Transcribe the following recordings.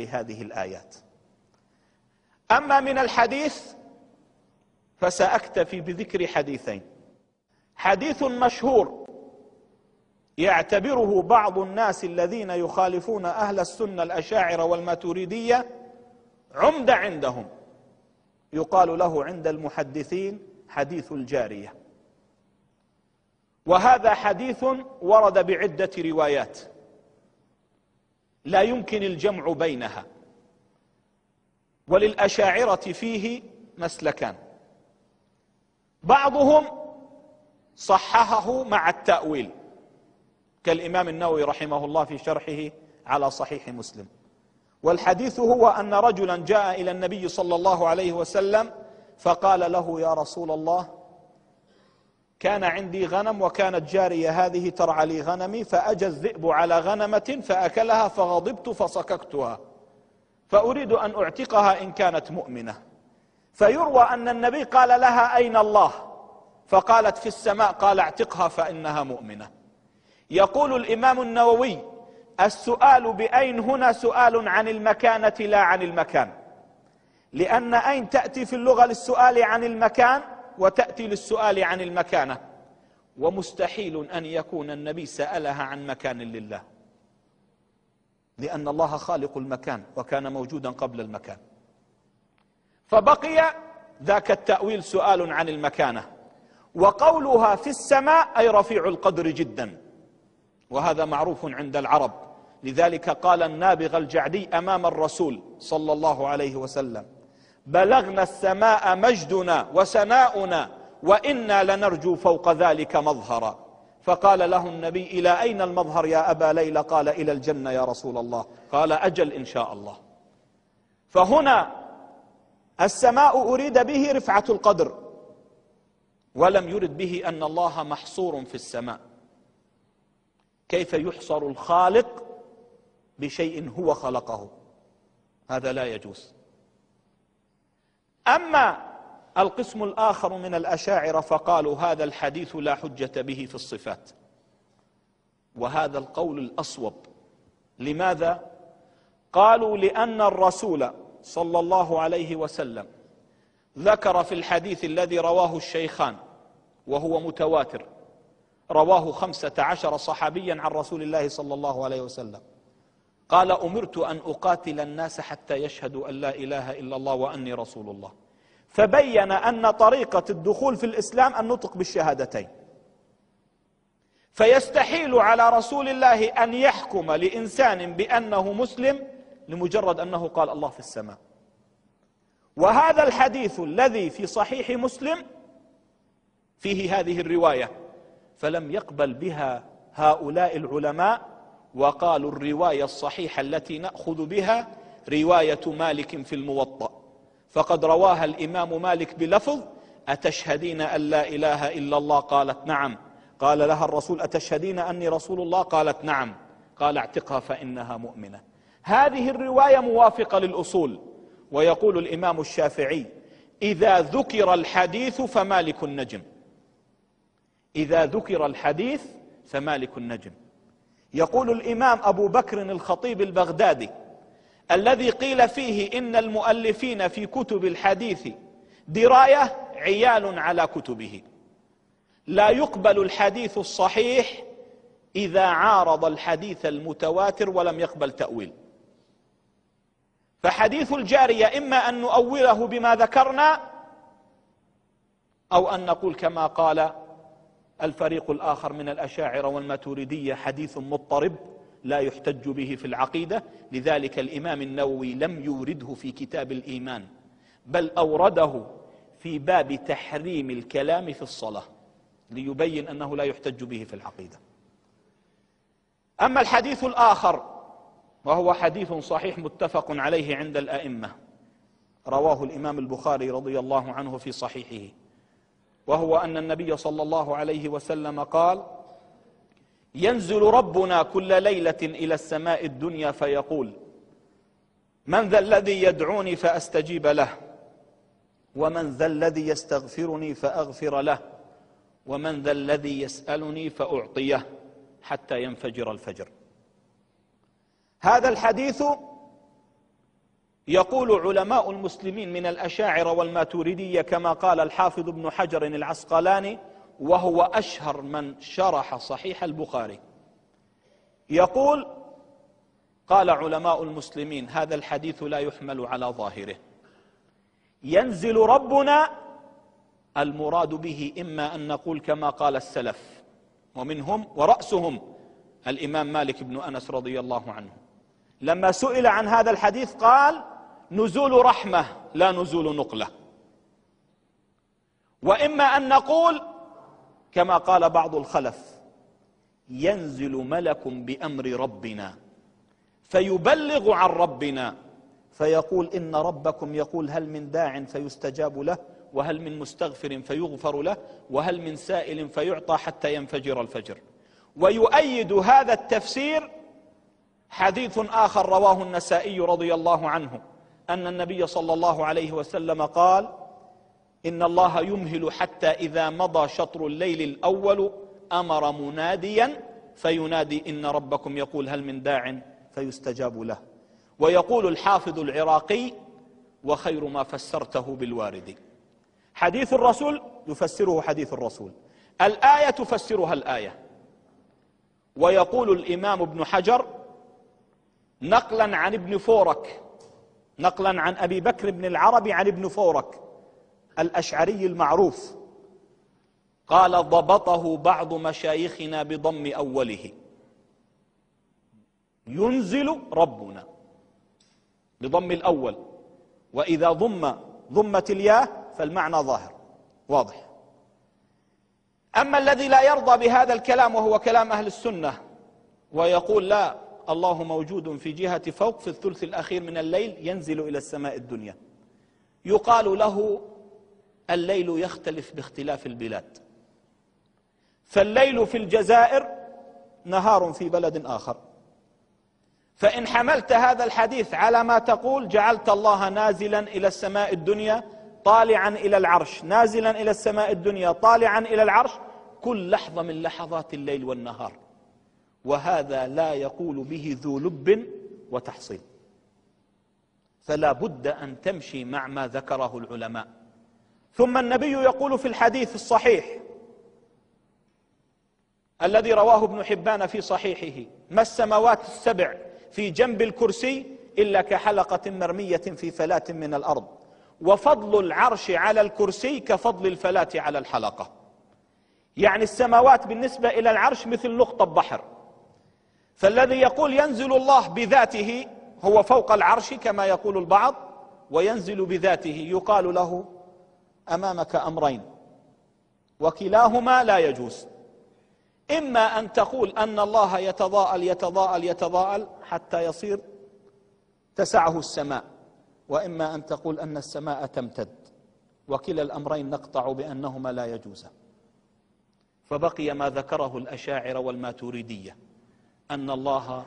نقل هذه الآيات. أما من الحديث فسأكتفي بذكر حديثين. حديث مشهور يعتبره بعض الناس الذين يخالفون أهل السنة الأشاعرة والماتريدية عمدة عندهم. يقال له عند المحدثين حديث الجارية. وهذا حديث ورد بعدة روايات. لا يمكن الجمع بينها. وللأشاعرة فيه مسلكان. بعضهم صححه مع التأويل. كالإمام النووي رحمه الله في شرحه على صحيح مسلم. والحديث هو أن رجلا جاء إلى النبي صلى الله عليه وسلم فقال له يا رسول الله كان عندي غنم وكانت جارية هذه ترعى لي غنمي فأجى الذئب على غنمة فأكلها فغضبت فصككتها فأريد أن أعتقها إن كانت مؤمنة. فيروى أن النبي قال لها أين الله؟ فقالت في السماء قال اعتقها فإنها مؤمنة. يقول الإمام النووي السؤال بأين هنا سؤال عن المكانة لا عن المكان؟ لأن أين تأتي في اللغة للسؤال عن المكان؟ وتأتي للسؤال عن المكانة. ومستحيل أن يكون النبي سألها عن مكان لله. لأن الله خالق المكان وكان موجودا قبل المكان. فبقي ذاك التأويل سؤال عن المكانة. وقولها في السماء أي رفيع القدر جدا. وهذا معروف عند العرب. لذلك قال النابغ الجعدي أمام الرسول صلى الله عليه وسلم بلغنا السماء مجدنا وسناؤنا وإنا لنرجو فوق ذلك مظهرا. فقال له النبي إلى أين المظهر يا أبا ليلى؟ قال إلى الجنة يا رسول الله. قال أجل إن شاء الله. فهنا السماء أريد به رفعة القدر ولم يرد به أن الله محصور في السماء. كيف يحصر الخالق بشيء هو خلقه؟ هذا لا يجوز. أما القسم الآخر من الأشاعرة فقالوا هذا الحديث لا حجة به في الصفات. وهذا القول الأصوب. لماذا؟ قالوا لأن الرسول صلى الله عليه وسلم ذكر في الحديث الذي رواه الشيخان وهو متواتر رواه خمسة عشر صحابيا عن رسول الله صلى الله عليه وسلم. قال أمرت أن أقاتل الناس حتى يشهدوا أن لا إله إلا الله وأني رسول الله. فبين أن طريقة الدخول في الإسلام النطق بالشهادتين. فيستحيل على رسول الله أن يحكم لإنسان بأنه مسلم لمجرد أنه قال الله في السماء. وهذا الحديث الذي في صحيح مسلم فيه هذه الرواية. فلم يقبل بها هؤلاء العلماء وقالوا الرواية الصحيحة التي نأخذ بها رواية مالك في الموطأ. فقد رواها الإمام مالك بلفظ أتشهدين أن لا إله إلا الله؟ قالت نعم. قال لها الرسول أتشهدين أني رسول الله؟ قالت نعم. قال اعتقها فإنها مؤمنة. هذه الرواية موافقة للأصول. ويقول الإمام الشافعي إذا ذكر الحديث فمالك النجم. إذا ذكر الحديث فمالك النجم. يقول الإمام أبو بكر الخطيب البغدادي الذي قيل فيه إن المؤلفين في كتب الحديث دراية عيال على كتبه. لا يقبل الحديث الصحيح إذا عارض الحديث المتواتر ولم يقبل تأويل. فحديث الجارية إما أن نؤوله بما ذكرنا أو أن نقول كما قال الفريق الآخر من الأشاعرة والماتوريدية حديث مضطرب لا يحتج به في العقيدة لذلك الإمام النووي لم يورده في كتاب الإيمان بل أورده في باب تحريم الكلام في الصلاة ليبين أنه لا يحتج به في العقيدة. أما الحديث الآخر وهو حديث صحيح متفق عليه عند الأئمة رواه الإمام البخاري رضي الله عنه في صحيحه. وهو أن النبي صلى الله عليه وسلم قال ينزل ربنا كل ليلة إلى السماء الدنيا فيقول من ذا الذي يدعوني فأستجيب له ومن ذا الذي يستغفرني فأغفر له ومن ذا الذي يسألني فأعطيه حتى ينفجر الفجر. هذا الحديث يقول علماء المسلمين من الأشاعرة والماتوردية كما قال الحافظ ابن حجر العسقلاني وهو أشهر من شرح صحيح البخاري. يقول قال علماء المسلمين هذا الحديث لا يحمل على ظاهره. ينزل ربنا المراد به إما أن نقول كما قال السلف ومنهم ورأسهم الإمام مالك بن أنس رضي الله عنه. لما سئل عن هذا الحديث قال نزول رحمة لا نزول نقلة. وإما أن نقول كما قال بعض الخلف ينزل ملك بأمر ربنا فيبلغ عن ربنا فيقول إن ربكم يقول هل من داع فيستجاب له وهل من مستغفر فيغفر له وهل من سائل فيعطى حتى ينفجر الفجر. ويؤيد هذا التفسير حديث آخر رواه النسائي رضي الله عنه. أن النبي صلى الله عليه وسلم قال إن الله يمهل حتى إذا مضى شطر الليل الأول أمر مناديا فينادي إن ربكم يقول هل من داع فيستجاب له. ويقول الحافظ العراقي وخير ما فسرته بالوارد. حديث الرسول يفسره حديث الرسول. الآية تفسرها الآية. ويقول الإمام ابن حجر نقلا عن ابن فورك نقلا عن أبي بكر بن العربي عن ابن فورك الأشعري المعروف. قال ضبطه بعض مشايخنا بضم أوله. ينزل ربنا بضم الأول. وإذا ضم ضمت الياء فالمعنى ظاهر واضح. أما الذي لا يرضى بهذا الكلام وهو كلام أهل السنة ويقول لا الله موجود في جهة فوق في الثلث الأخير من الليل ينزل إلى السماء الدنيا. يقال له الليل يختلف باختلاف البلاد. فالليل في الجزائر نهار في بلد آخر. فإن حملت هذا الحديث على ما تقول جعلت الله نازلا إلى السماء الدنيا طالعا إلى العرش نازلا إلى السماء الدنيا طالعا إلى العرش كل لحظة من لحظات الليل والنهار. وهذا لا يقول به ذو لب وتحصيل فلا بد أن تمشي مع ما ذكره العلماء. ثم النبي يقول في الحديث الصحيح الذي رواه ابن حبان في صحيحه ما السماوات السبع في جنب الكرسي إلا كحلقة مرمية في فلاة من الأرض وفضل العرش على الكرسي كفضل الفلاة على الحلقة. يعني السماوات بالنسبة إلى العرش مثل نقطة بحر. فالذي يقول ينزل الله بذاته هو فوق العرش كما يقول البعض وينزل بذاته يقال له أمامك أمرين وكلاهما لا يجوز. إما أن تقول أن الله يتضاءل يتضاءل يتضاءل حتى يصير تسعه السماء وإما أن تقول أن السماء تمتد وكلا الأمرين نقطع بأنهما لا يجوزان فبقي ما ذكره الأشاعر والماتوريدية أن الله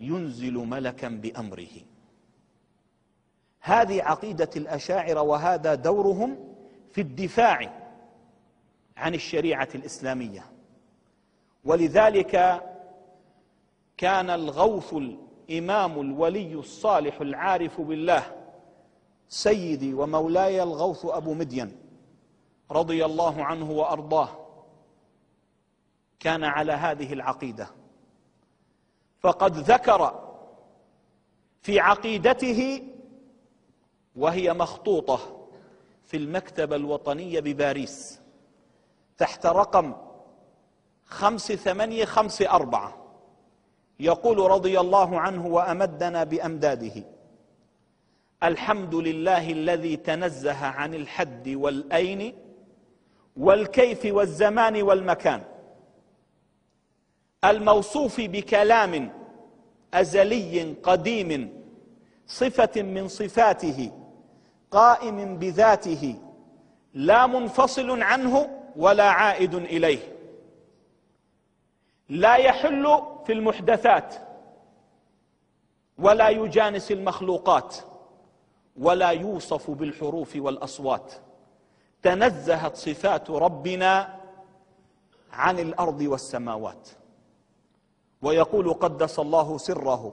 ينزل ملكا بأمره. هذه عقيدة الأشاعر وهذا دورهم في الدفاع عن الشريعة الإسلامية. ولذلك كان الغوث الإمام الولي الصالح العارف بالله سيدي ومولاي الغوث أبو مدين رضي الله عنه وأرضاه كان على هذه العقيدة. فقد ذكر في عقيدته وهي مخطوطة في المكتبة الوطنية بباريس تحت رقم خمس ثمانية خمس أربعة يقول رضي الله عنه وأمدنا بأمداده الحمد لله الذي تنزه عن الحد والأين والكيف والزمان والمكان الموصوف بكلام أزلي قديم صفة من صفاته قائم بذاته لا منفصل عنه ولا عائد إليه. لا يحل في المحدثات ولا يجانس المخلوقات ولا يوصف بالحروف والأصوات. تنزهت صفات ربنا عن الأرض والسماوات. ويقول قدس الله سره.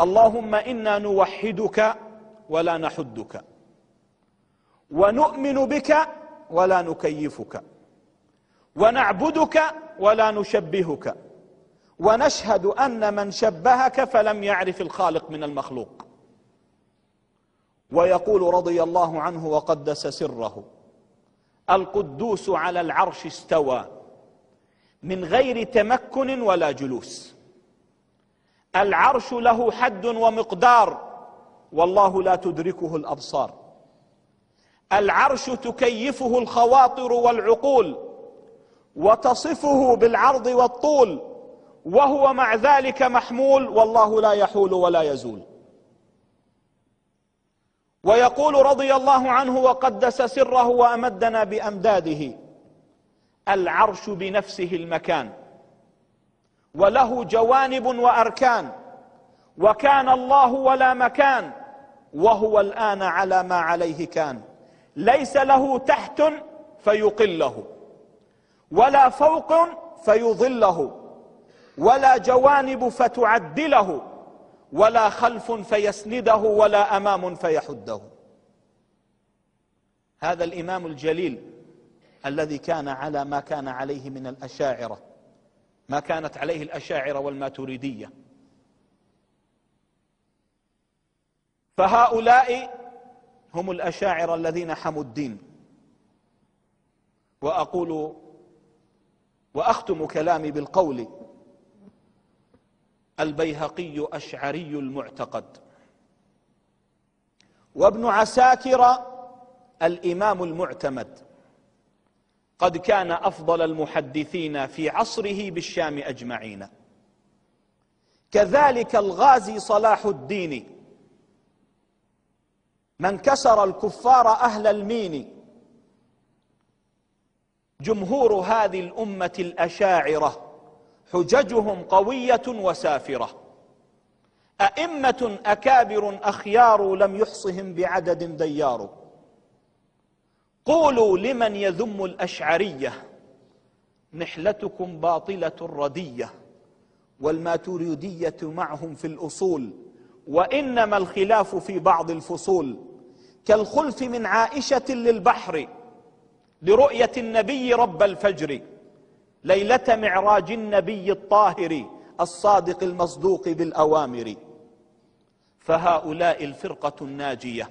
اللهم إنا نوحدك ولا نحدك. ونؤمن بك ولا نكيفك. ونعبدك ولا نشبهك. ونشهد أن من شبهك فلم يعرف الخالق من المخلوق. ويقول رضي الله عنه وقدس سره. القدوس على العرش استوى. من غير تمكن ولا جلوس. العرش له حد ومقدار والله لا تدركه الأبصار. العرش تكيفه الخواطر والعقول وتصفه بالعرض والطول وهو مع ذلك محمول والله لا يحول ولا يزول. ويقول رضي الله عنه وقدس سره وأمدنا بأمداده. العرش بنفسه المكان. وله جوانب وأركان. وكان الله ولا مكان. وهو الآن على ما عليه كان. ليس له تحت فيقله. ولا فوق فيظله. ولا جوانب فتعدله. ولا خلف فيسنده. ولا أمام فيحده. هذا الإمام الجليل. الذي كان على ما كان عليه من الأشاعرة. ما كانت عليه الأشاعرة والماتريدية. فهؤلاء هم الأشاعرة الذين حموا الدين. وأقول وأختم كلامي بالقول البيهقي أشعري المعتقد. وابن عساكر الإمام المعتمد. قد كان أفضل المحدثين في عصره بالشام أجمعين. كذلك الغازي صلاح الدين من كسر الكفار أهل المين جمهور هذه الأمة الأشاعرة حججهم قوية وسافرة. أئمة أكابر أخيار لم يحصهم بعدد ديار. قولوا لمن يذم الأشعرية؟ نحلتكم باطلة ردية والماتريديه معهم في الأصول وإنما الخلاف في بعض الفصول. كالخلف من عائشة للبحر لرؤية النبي رب الفجر ليلة معراج النبي الطاهر الصادق المصدوق بالأوامر. فهؤلاء الفرقة الناجية.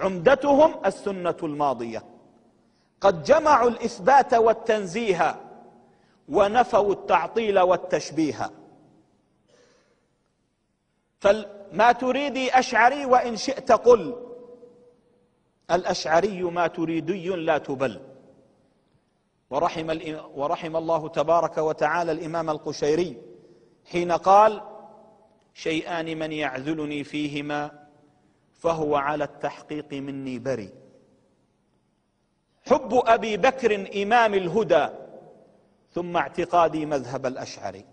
عمدتهم السنة الماضية. قد جمعوا الإثبات والتنزيه ونفوا التعطيل والتشبيه. فما تريدي أشعري وإن شئت قل. الأشعري ما تريدي لا تبل. ورحم, ورحم الله تبارك وتعالى الإمام القشيري حين قال شيئان من يعذلني فيهما فهو على التحقيق مني بري حب أبي بكر إمام الهدى ثم اعتقادي مذهب الأشعري.